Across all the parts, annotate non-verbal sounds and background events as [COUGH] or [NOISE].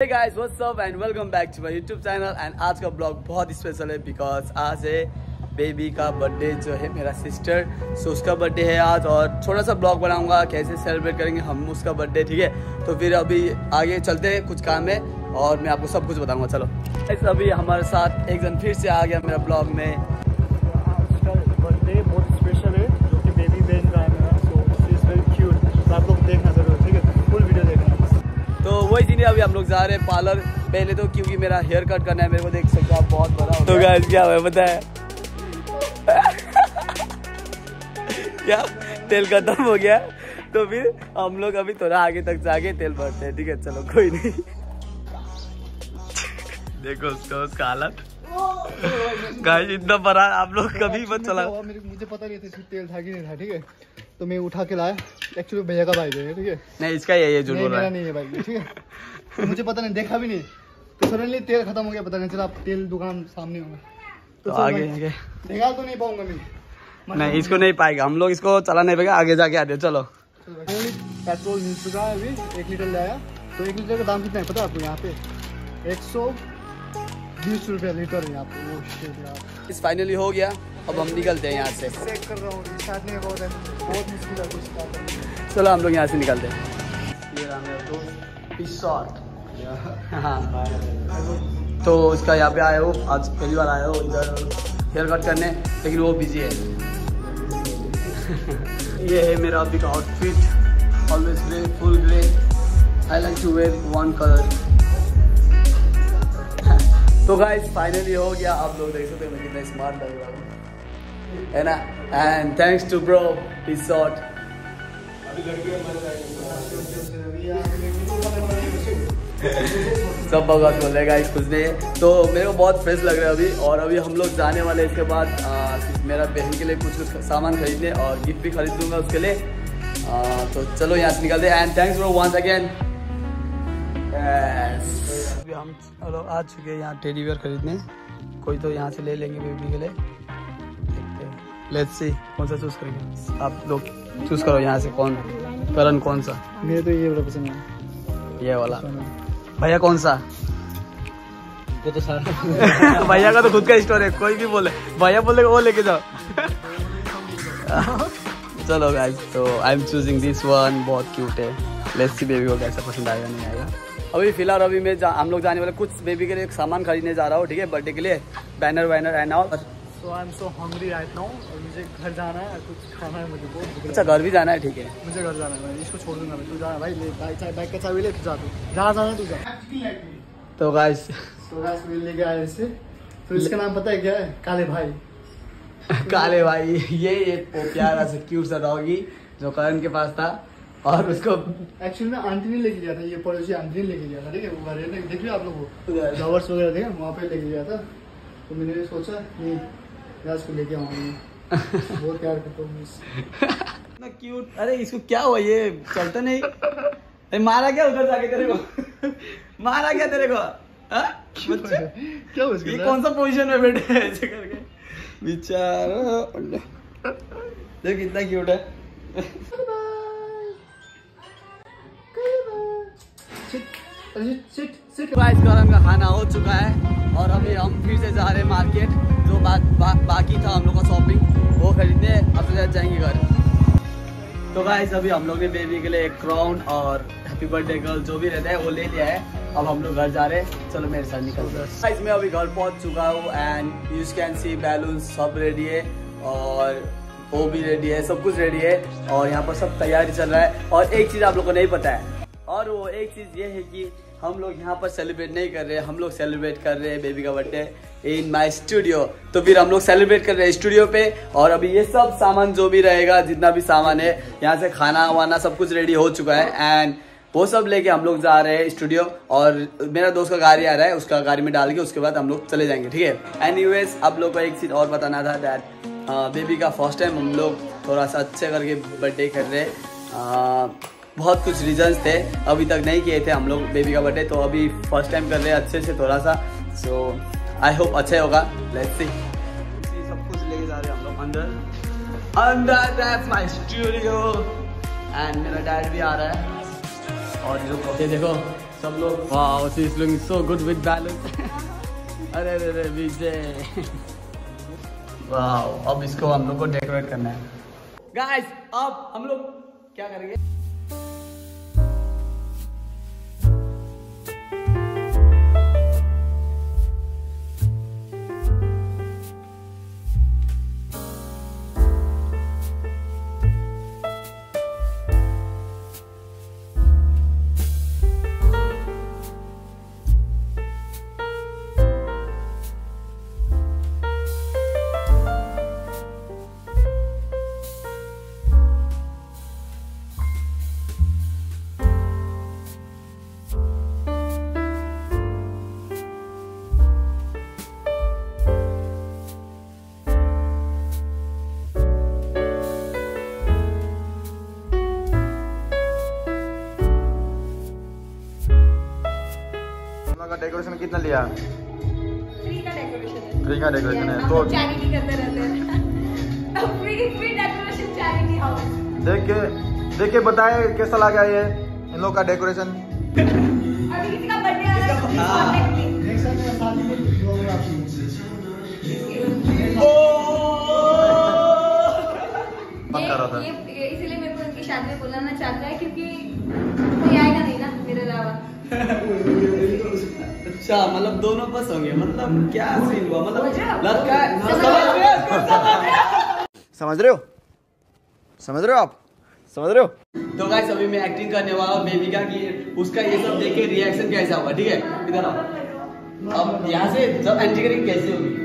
Guys what's up and welcome back to my YouTube channel and आज का blog बहुत special है because आज है बेबी का बर्थडे जो है मेरा सिस्टर सो उसका बर्थडे है आज और छोटा सा ब्लॉग बनाऊँगा कैसे सेलिब्रेट करेंगे हम उसका बर्थडे ठीक है? तो फिर अभी आगे चलते हैं कुछ काम है और मैं आपको सब कुछ बताऊँगा चलो। Guys, अभी हमारे साथ एक जन फिर से आ गया मेरा ब्लॉग में। उसका बर्थडे बहुत स्पेशल है जो कि बेबी बहन का है मेरा सो इज़ वेरी क्यूट आप लोग देखना ज़रूर ठीक है फुल वीडियो देखना तो वही चीज़ अभी हम लोग जा रहे हैं पार्लर पहले तो क्योंकि मेरा हेयर कट करना है मेरे को देख सकते हो आप बहुत बड़ा तो गाइस क्या हुआ बताया क्या तेल खत्म हो गया तो फिर हम लोग अभी थोड़ा आगे तक जाके तेल भरते हैं ठीक है चलो कोई नहीं देखो उसका उसका हालत गाइस इतना बड़ा आप लोग कभी मत चला मुझे पता नहीं था तेल था कि नहीं था ठीक है तो मैं उठा के लाया। एक्चुअली भैया का बाइक है ठीक है? नहीं इसका ये ये झूठ नहीं बोल रहा मेरा है। नहीं है बाइक ठीक है? तो मुझे पता नहीं देखा भी नहीं। तो सडनली तेल खत्म हो गया पता नहीं चला तेल दुकान सामने होगा। तो आगे आगे। निकाल तो नहीं पाऊँगा मैं। नहीं इसको नहीं पाएगा। हम लोग इसको चला नहीं पाएगा आगे जाके आते चलो। पेट्रोल मिल चुका है अभी? एक लीटर लाया तो एक लीटर का दाम कितना है पता आपको यहाँ पे? एक सौ बीस रुपया लीटर है यहाँ पे। इस फाइनली हो गया। अब हम निकलते हैं यहाँ से। हूँ है। है। चलो हम लोग यहाँ से निकलते हैं। हाँ। तो उसका यहाँ पे आया हो आज पहली बार आया हो इधर हेयर कट करने लेकिन वो बिज़ी है। [LAUGHS] ये है मेरा अभी का outfit always grey full grey I like to wear one colour तो गाइस फाइनली हो गया। आप लोग देख सकते हैं मैं कितना स्मार्ट लग रहा हूँ। है ना and thanks to bro resort सब भगवान बोल रहे इस कुछ नहीं। तो मेरे को बहुत फ्रेश लग रहा है अभी और अभी हम लोग जाने वाले इसके बाद आ, मेरा बहन के लिए कुछ कुछ सामान खरीदने और गिफ्ट भी खरीद दूँगा उसके लिए। आ, तो चलो यहाँ से निकलते हैं। And thanks bro once again हम लोग आ चुके हैं यहाँ टेडी वेयर खरीदने। कोई तो यहाँ से ले लेंगे बेबी के लिए। लेट्स सी कौन सा चूज़ करेंगे? आप लोग चूज़ करो यहाँ से कौन करण कौन सा? मुझे तो ये बड़ा पसंद है। ये वाला। भैया कौन सा? वो तो सारा। [LAUGHS] भैया का तो खुद का स्टोर है कोई भी बोले। भैया बोले वो लेके जाओ। चलो गाइस तो I am choosing this one बहुत क्यूट है। लेट्स सी बेबी को कैसा पसंद आएगा नहीं आएगा अभी फ़िलहाल अभी मैं हम लोग जाने वाले कुछ बेबी के लिए एक सामान खरीदने जा रहा हूँ ठीक है? बर्थडे के लिए banner वैनर and all so I am so hungry right now और मुझे घर जाना है कुछ खाना है मुझे बहुत अच्छा घर भी जाना है ठीक है। मुझे घर जाना है मैं इसको छोड़ दूँगा मैं। तू जा भाई ले बाइक बाइक का चाबी ले तू जा तू। जहाँ जाना है तू जा। तो गाइस तो गाइस मैं लेके आया इसे। तो इसका नाम पता है क्या है? काले भाई। [LAUGHS] काले भाई ये एक प्यारा सा क्यूट सा डॉगी जो करण के पास था और उसको एक्चुअली में आंटी ने लेके गया था ये पड़ोसी आंटी ने लेके गया था ठीक है? वो घर देख लिया आप लोग फ्लावर्स वगैरह थे वहाँ पे लेके गया था। तो मैंने सोचा नहीं यार इसको लेके आऊँगा [LAUGHS] बहुत प्यार करता हूँ इतना क्यूट अरे इसको क्या हुआ? ये चलता नहीं। अरे मारा क्या उधर जाके तेरे को? [LAUGHS] मारा क्या तेरे को? हाँ? क्या ये कौन सा पोजीशन में बैठे ऐसे करके। बेचारा देख कितना क्यूट है। Sit, sit. गाइस का खाना हो चुका है और अभी हम फिर से जा रहे हैं मार्केट जो बा, बा, बाकी था हम लोग का शॉपिंग वो खरीदने अब तो जाएँगे घर। तो गाइस अभी हम लोग ने बेबी के लिए एक क्राउन और हैप्पी बर्थडे गर्ल जो भी रहता है वो ले लिया है। अब हम लोग घर जा रहे हैं। चलो मेरे साथ निकल। गाइस मैं अभी घर पहुँच चुका हूँ and you can see balloon सब रेडी है और वो भी रेडी है सब कुछ रेडी है और यहाँ पर सब तैयारी चल रहा है और एक चीज़ आप लोग को नहीं पता है। और वो एक चीज़ ये है कि हम लोग यहाँ पर सेलिब्रेट नहीं कर रहे हम लोग सेलिब्रेट कर रहे हैं बेबी का बर्थडे इन माय स्टूडियो तो फिर हम लोग सेलिब्रेट कर रहे हैं स्टूडियो पे और अभी ये सब सामान जो भी रहेगा जितना भी सामान है यहाँ से खाना वाना सब कुछ रेडी हो चुका है एंड वो सब लेके हम लोग जा रहे हैं स्टूडियो और मेरा दोस्त का गाड़ी आ रहा है उसका गाड़ी में डाल के उसके बाद हम लोग चले जाएँगे ठीक है? एनीवेज आप लोग को एक चीज़ और बताना था दैट बेबी का फ़र्स्ट टाइम हम लोग थोड़ा सा अच्छे करके बर्थडे कर रहे हैं। अह, बहुत कुछ रीजंस थे। अभी तक नहीं किए थे हम लोग बेबी का बर्थडे तो अभी फ़र्स्ट टाइम कर रहे हैं अच्छे से थोड़ा सा सो आई होप अच्छा होगा। लेट्स सी सब कुछ लेके जा रहे हैं हम लोग अंदर। अंदर दैट्स माय स्टूडियो एंड मेरा डैड भी आ रहा है। और ये देखो ये देखो सब लोग। वाह she is looking so good with balance अरे अरे अरे विजय। वाह अब इसको हम लोग को डेकोरेट करना है। गाइस अब हम लोग क्या करेंगे? का डेकोरेशन कितना लिया? फ्री का डेकोरेशन है। फ्री का डेकोरेशन है तो चैरिटी करते रहते हैं। Free free decoration charity house देख के देख के बताए कैसा लगा ये इन लोग का डेकोरेशन अभी किसी का बर्थडे आ रहा है हाँ। contact नेक्स्ट टाइम शादी में पक्का रहता इसीलिए मेरे को उनकी शादी में बुलाना चाहता है क्योंकि कोई आएगा नहीं ना मेरे अलावा। [LAUGHS] अच्छा मतलब दोनों बस होंगे मतलब क्या सीन हुआ मतलब? लड़का समझ रहे हो? समझ रहे हो? आप समझ रहे हो तो गाइस अभी मैं एक्टिंग करने वाला हूँ बेबिका की उसका ये सब देख के रिएक्शन कैसा होगा ठीक है इधर आओ अब यहाँ से जब एंट्री करेंगे कैसे होगी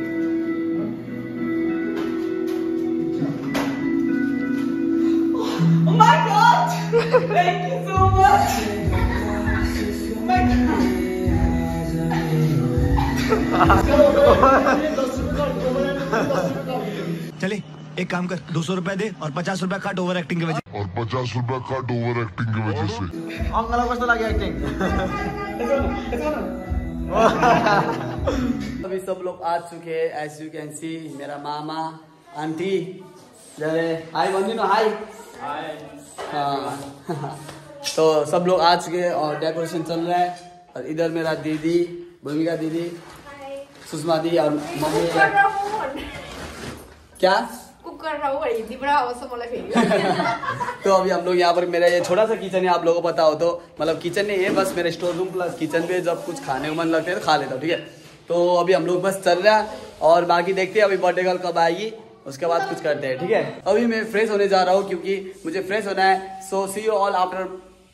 Oh my God! Thank you [LAUGHS] चले एक काम कर दो सौ रुपए दे और पचास रुपए काट ओवर एक्टिंग के वजह और पचास रुपया कट ओवर एक्टिंग की वजह से। लगे एक्टिंग [LAUGHS] अभी सब लोग आ चुके हैं एज यू कैन सी मेरा मामा आंटी जरे हाय बंदिनो हाय तो सब लोग आ चुके हैं और डेकोरेशन चल रहा है। और इधर मेरा दीदी भूमिका दीदी सुषमा दी और मम्मी क्या? [LAUGHS] तो अभी हम लोग यहाँ पर मेरा ये छोटा सा किचन है आप लोगों को पता हो तो। मतलब किचन नहीं है बस मेरे स्टोर रूम प्लस किचन पे जब कुछ खाने को मन लगते हैं तो खा लेता हूँ ठीक है? तो अभी हम लोग बस चल रहा है और बाकी देखते हैं अभी बर्थडे गर्ल कब आएगी उसके बाद कुछ करते हैं ठीक है? थीके? अभी मैं फ्रेश होने जा रहा हूँ क्योंकि मुझे फ्रेश होना है। So see you all after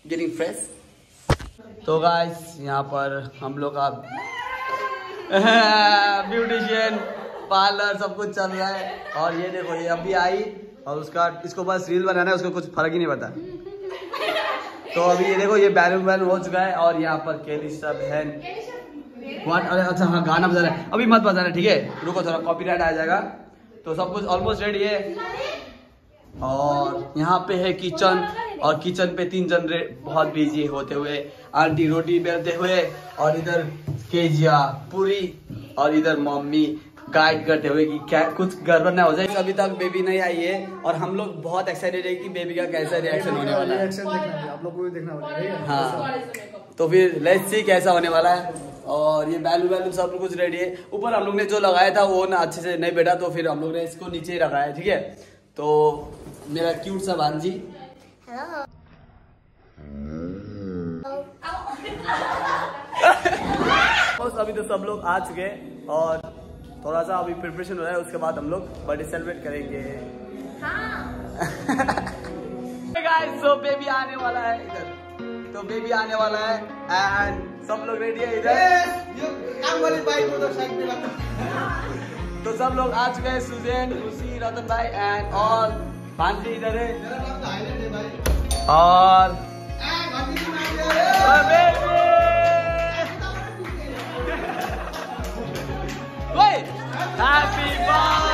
getting fresh तो गाइस यहाँ पर हम लोग का [LAUGHS] ब्यूटिशियन पार्लर सब कुछ चल रहा है। और ये देखो, ये अभी आई और उसका, इसको बस रील बनाना है, उसको कुछ फ़र्क ही नहीं पता तो अभी ये देखो, ये बैलून बैलून हो चुका है और यहाँ पर केली सब है। अच्छा हाँ गाना बजा रहा है। अभी मत बजाना ठीक है? रुको, थोड़ा कॉपीराइट आ जाएगा। तो सब कुछ ऑलमोस्ट रेडी है। और यहाँ पे है किचन और किचन पे तीन जन बहुत बिज़ी होते हुए आंटी रोटी बेलते हुए और इधर केजिया पूरी और इधर मम्मी गाइड करते हुए कि क्या कुछ गड़बड़ ना हो जाए। अभी तक बेबी नहीं आई है और हम लोग बहुत एक्साइटेड है कि बेबी का कैसा रिएक्शन होने वाला है। है आप लोग को भी देखना होगा हाँ? तो फिर लेट्स सी कैसा होने वाला है। और ये बैलून बैलून सब कुछ रेडी है। ऊपर हम लोग ने जो लगाया था वो ना अच्छे से नहीं बैठा तो फिर हम लोग ने इसको नीचे ही रखा है ठीक है? तो मेरा क्यूट सा भांजी बस अभी तो सब लोग आ चुके हैं और थोड़ा सा अभी प्रिपरेशन हो रहा है उसके बाद हम लोग बर्थडे सेलिब्रेट करेंगे। गाइस सो बेबी आने वाला है इधर। तो बेबी आने वाला है एंड सब लोग रेडी है इधर? तो सब लोग आ चुके हैं सुजैन खुशी रतन भाई एंड और भांजी इधर है। और Happy birthday!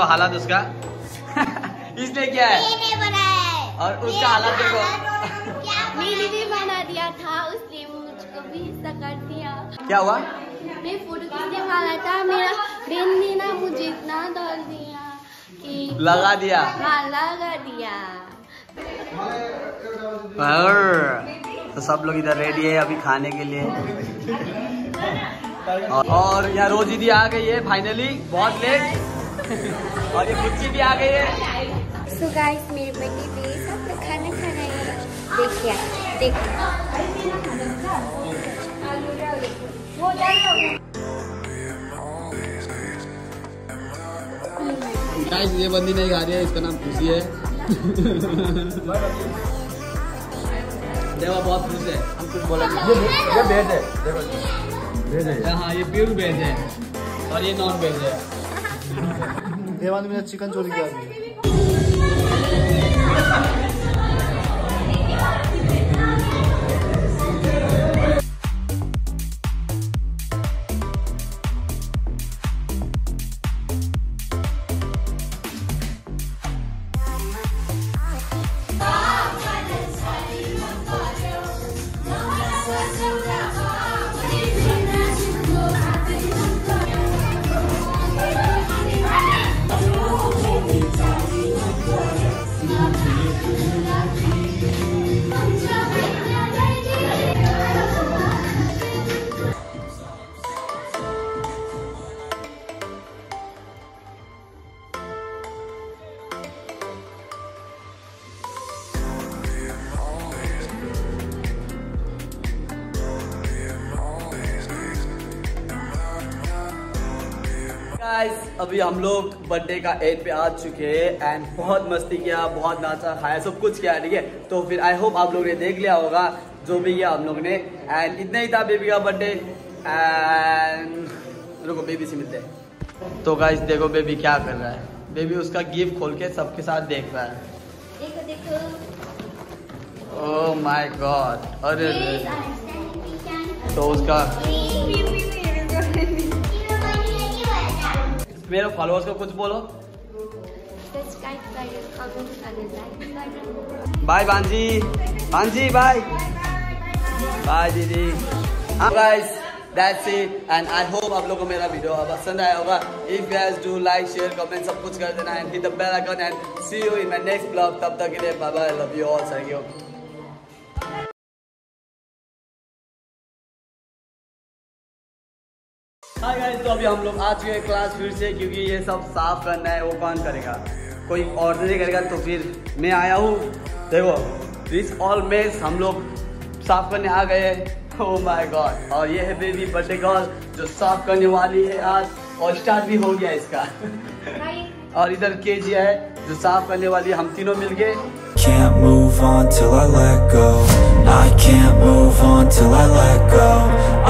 देख हालत उसका। [LAUGHS] इसने क्या है। मैंने बनाया है। और उसका हालत देखो। मैंने [LAUGHS] भी बना दिया था उसने मुझको भी हिस्सा कर दिया। क्या हुआ? मैं फ़ोटो खींचने वाला था मेरा बहन ने ना मुझे इतना डाल दिया कि लगा दिया। हाँ लगा दिया। और तो सब लोग इधर रेडी है अभी खाने के लिए। और- [LAUGHS] और यहाँ रोज दी आ गई है फाइनली बहुत लेट और ये बुच्ची भी आ गई है। सो गाइस मेरे बर्थडे पे सब लोग खाना खा रहे हैं। देखिए देखिए। गाइस ये बंदी नहीं खा रही है इसका नाम खुशी है। देवा बहुत खुश है। हम कुछ बोला ये भेज है देखो भेज है। हाँ ये प्योर वेज है। और ये नॉन वेज है। देवान मेरा चिकन चोरी किया अभी हम लोग बर्थडे का एड पे आ चुके हैं एंड बहुत मस्ती किया बहुत नाचा खाया सब कुछ किया ठीक है? तो फिर आई होप आप लोग ने देख लिया होगा जो भी किया हम लोग ने। एंड इतना ही था बेबी का बर्थडे एंड रुको बेबी से मिलते हैं। तो गाइस देखो बेबी क्या कर रहा है। बेबी उसका गिफ्ट खोल के सबके साथ देख रहा है। देखो देखो। ओह माय गॉड अरे. तो उसका. मेरे फॉलोअर्स को कुछ बोलो. बाय बांजी बांजी बाय बाय दीदी हाँ guys that's it and I hope आप लोगों को मेरा वीडियो पसंद आया होगा। If guys do like share comment सब कुछ कर देना and hit the bell icon and see you in my next blog तब तक के लिए bye bye love you all thank you hi guys तो अभी हम लोग आ चुके हैं क्लास फिर से क्योंकि ये सब साफ़ करना है वो कौन करेगा? कोई और नहीं करेगा तो फिर मैं आया हूँ। देखो दिस ऑल मेस हम लोग साफ़ करने आ गए हैं। ओह माय गॉड और ये है बेबी बर्थडे गर्ल जो साफ़ करने वाली है आज और स्टार्ट भी हो गया इसका। और इधर के जी है जो साफ़ करने वाली हम तीनों मिल गए। Can't move on till I let go. I can't move on till I let go.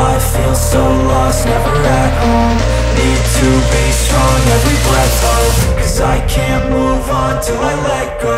I feel so lost, never at home. Need to be strong, every breath of Cause I can't move on till I let go.